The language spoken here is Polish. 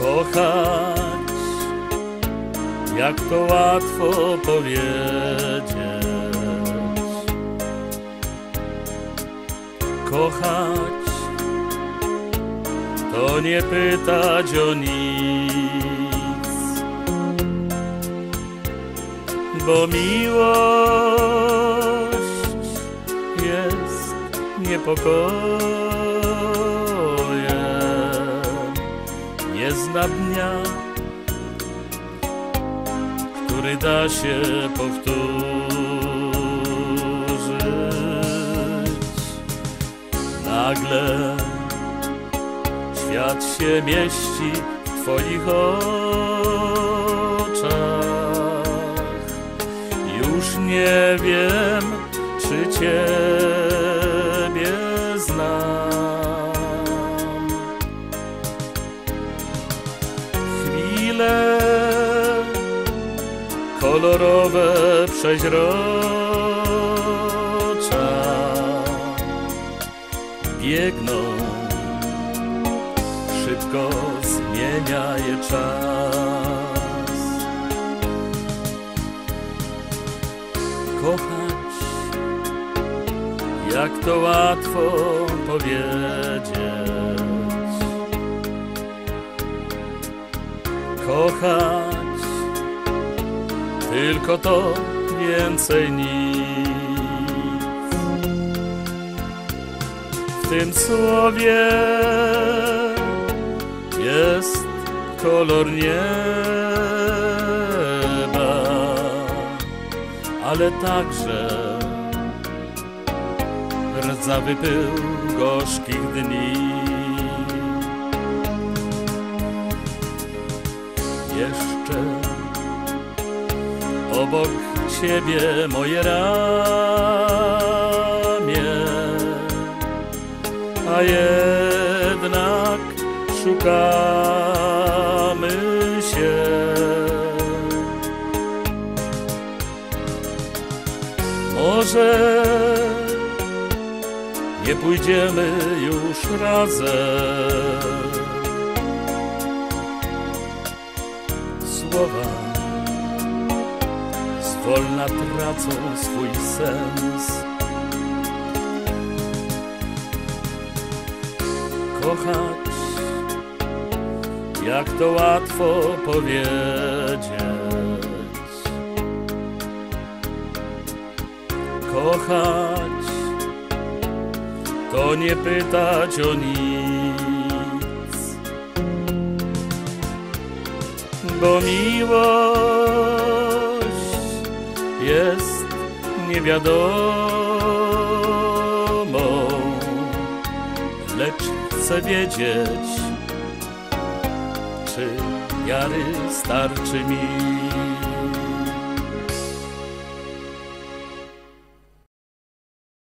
kochać, jak to łatwo powiedzieć. Kochać to nie pytać o nic, bo miłość jest niepokojem. Nie zna dnia, który da się powtórzyć. Nagle świat się mieści w Twoich oczach. Już nie wiem, czy Ciebie kolorowe przeźrocza biegną szybko zmienia je czas. Kochać, jak to łatwo powiedzieć. Kochać, tylko to więcej nic. W tym słowie jest kolor nieba, ale także rdzawy pył gorzkich dni. Jeszcze obok ciebie moje ramię, a jednak szukamy się. Może nie pójdziemy już razem. Słowa zwolna tracą swój sens. Kochać jak to łatwo powiedzieć. Kochać to nie pytać o nic, bo miłość jest niewiadomą, lecz chcę wiedzieć, czy wiary starczy mi.